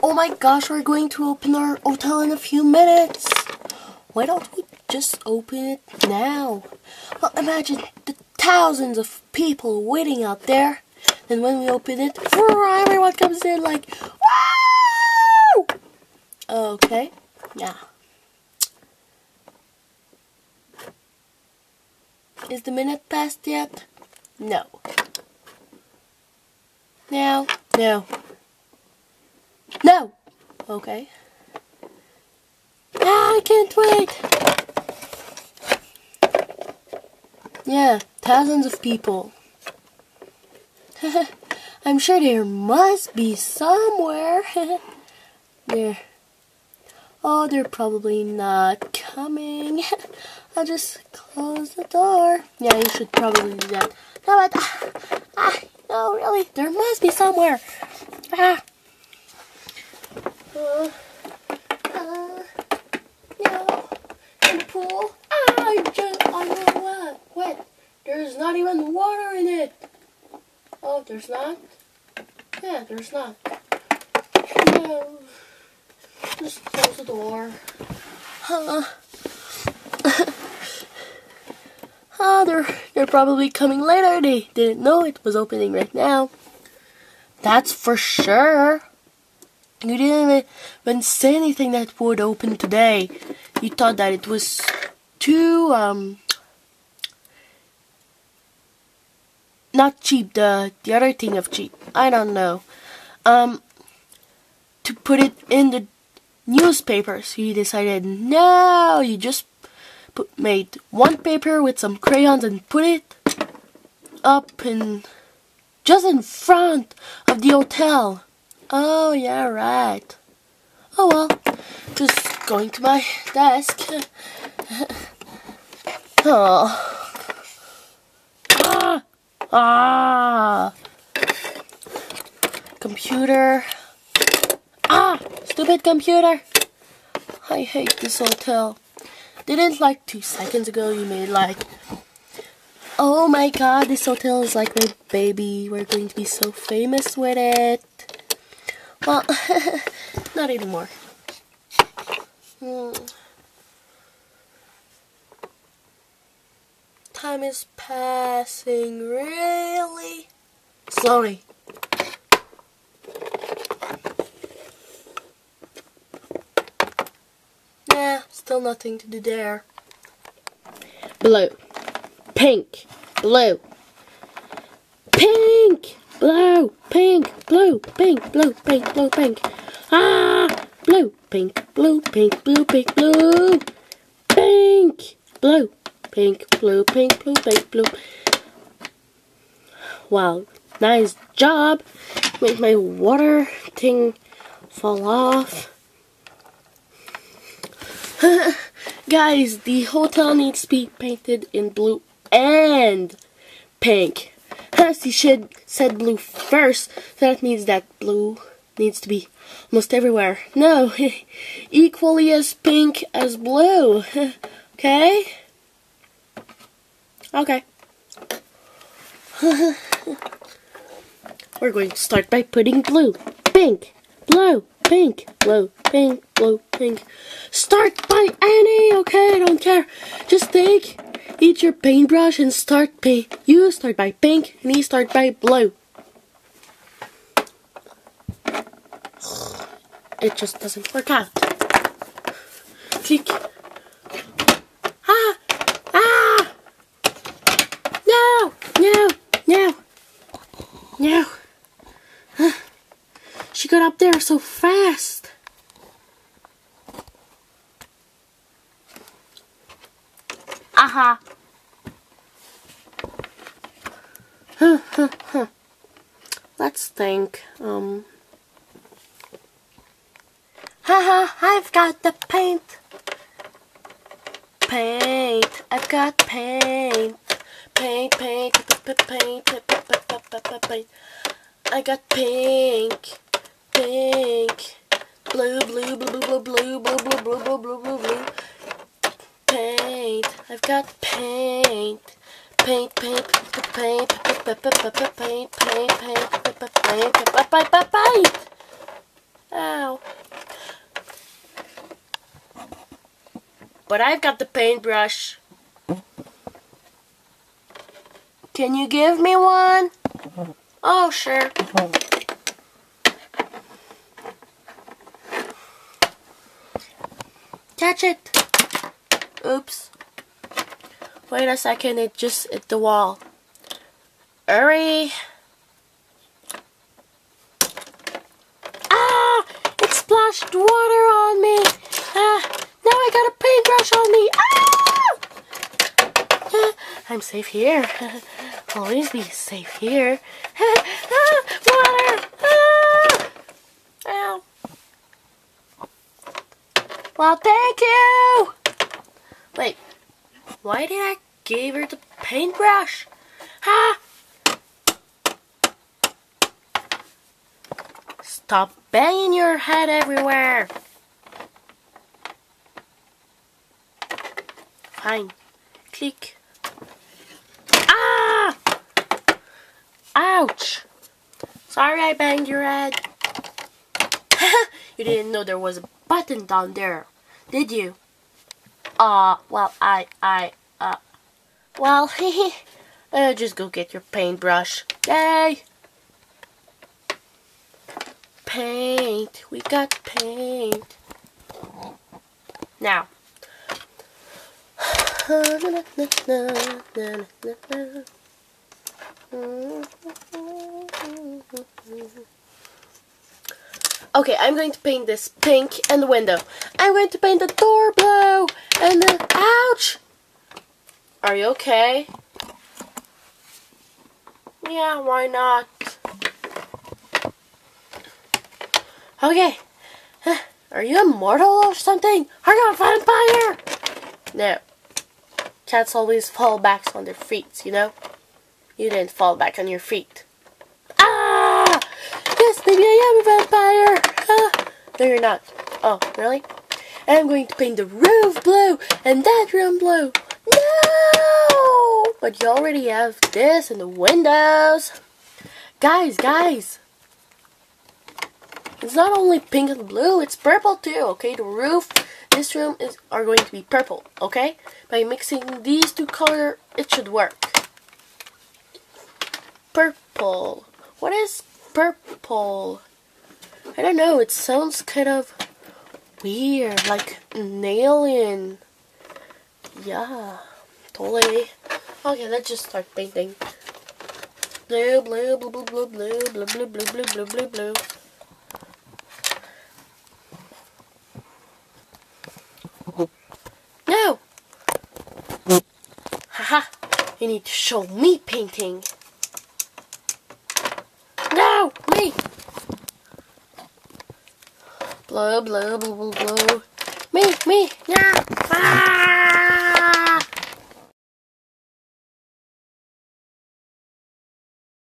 Oh my gosh, we're going to open our hotel in a few minutes. Why don't we just open it now? Well, imagine the thousands of people waiting out there. And when we open it, everyone comes in like, wow! Okay, yeah. Is the minute passed yet? No. Now, no. No! Okay. Ah, I can't wait! Yeah, thousands of people. I'm sure there must be somewhere. there. Oh, they're probably not coming. I'll just close the door. Yeah, you should probably do that. No, but, ah, ah, no, really, there must be somewhere. Ah. Uh, uh, no, in the pool. Ah, I just, I know what, what? There's not even water in it. Oh, there's not? Yeah, there's not. No. Just close the door. Huh. ah, they're, they're probably coming later. They didn't know it was opening right now. That's for sure. You didn't even say anything that would open today. You thought that it was too, um, not cheap, the, the other thing of cheap. I don't know. Um, to put it in the newspapers. He decided, no, you just put, made one paper with some crayons and put it up in just in front of the hotel. Oh, yeah, right. Oh well, just going to my desk. oh. Ah! Computer. Ah! Stupid computer! I hate this hotel. Didn't like two seconds ago you made like, oh my god, this hotel is like my baby. We're going to be so famous with it. Well, not anymore. Hmm. Time is passing really slowly. Nah, still nothing to do there. Blue. Pink. Blue. Pink! Blue, pink, blue, pink, blue, pink, blue, pink. Ah! Blue, pink, blue, pink, blue, pink, blue. Pink, blue, pink, blue, pink, blue, pink, blue. Wow, nice job. Make my water thing fall off. Guys, the hotel needs to be painted in blue and pink. He should said blue first. That means that blue needs to be almost everywhere. No, equally as pink as blue. okay? Okay. We're going to start by putting blue, pink, blue, pink, blue, pink, blue, pink. Start by any, okay? I don't care. Just take eat your paintbrush and start paint. You start by pink and he start by blue. It just doesn't work out. Tick. Ah! Ah! No! No! No! No! She got up there so fast. Aha. Let's think. Um. Haha, I've got the paint. Paint. I've got. Paint, paint, paint, paint, paint, paint. I got pink. Pink. Blue, blue, blue, blue, blue, blue, blue, blue, blue, blue, blue, blue paint. I've got paint. Paint, paint, paint, paint, paint, paint, paint, paint, paint, paint, paint. Ow. But I've got the paintbrush. Can you give me one? Oh, sure. Catch it. Oops. Wait a second, it just hit the wall. Hurry. Ah! It splashed water on me. Ah! Now I got a paintbrush on me. Ah! ah I'm safe here. Always be safe here. ah! Water! Ah! Ow. Well, thank you! Wait, why did I give her the paintbrush? Ha! Stop banging your head everywhere. Fine. Click. Ah! Ouch! Sorry I banged your head. you didn't know there was a button down there, did you? Uh, well, I, I, uh, well, uh, just go get your paintbrush. Yay! Paint, we got paint. Now. Okay, I'm going to paint this pink and the window. I'm going to paint the door blue and the... Ouch! Are you okay? Yeah, why not? Okay. Are you immortal or something? Are you a vampire? No. Cats always fall back on their feet, you know? You didn't fall back on your feet. Ah! Yes, maybe I am a vampire. Ah. No, you're not. Oh, really? I'm going to paint the roof blue and that room blue. No! But you already have this in the windows. Guys, guys. It's not only pink and blue, it's purple too, okay? The roof, this room is are going to be purple, okay? By mixing these two colors, it should work. Purple. What is purple? I don't know, it sounds kind of weird, like an alien. Yeah, totally. Okay, let's just start painting. Blue, blue, blue, blue, blue, blue, blue, blue, blue, blue, blue, blue, blue. No! Haha! You need to show me painting me. Blow, blow, blow, blow, blow. Me, me, yeah. Ah!